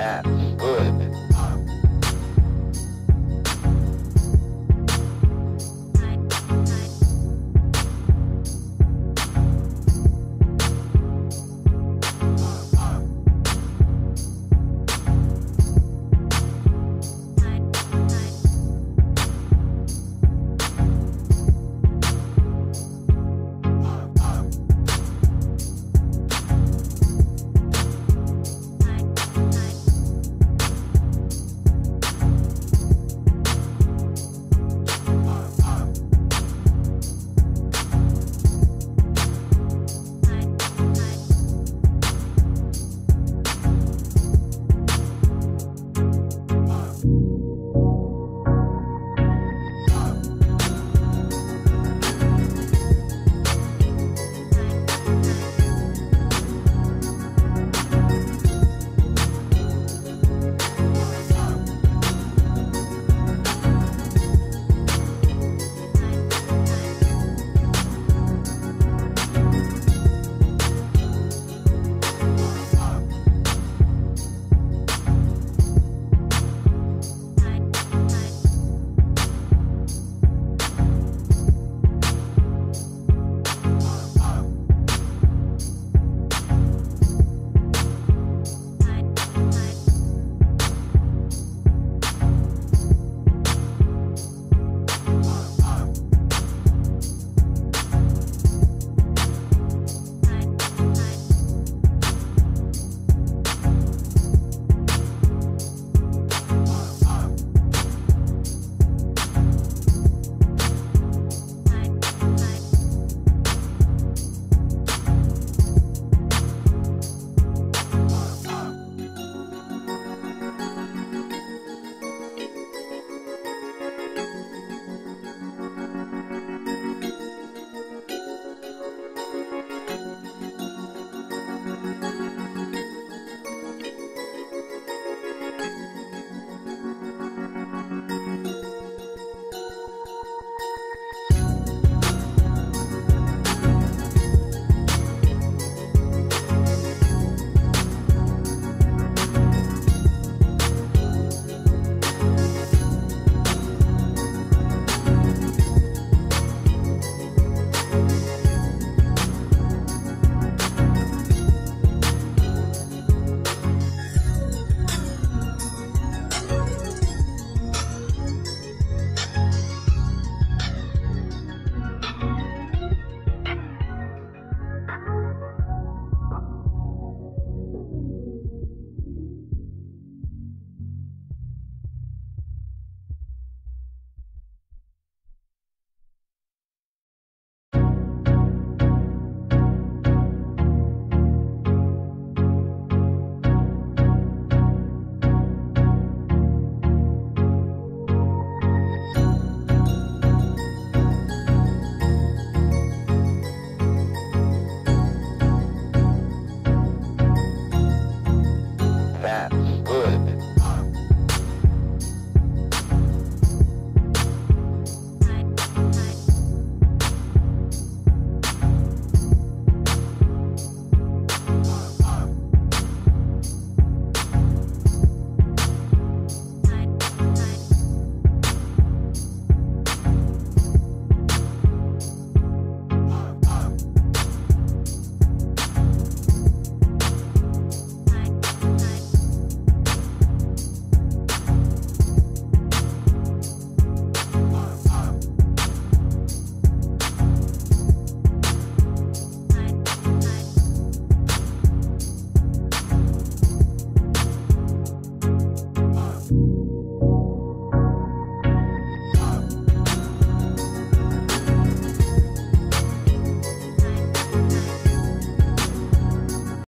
bad.